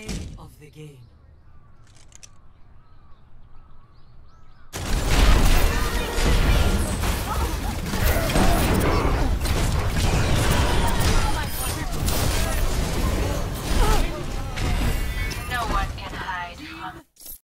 Play of the game.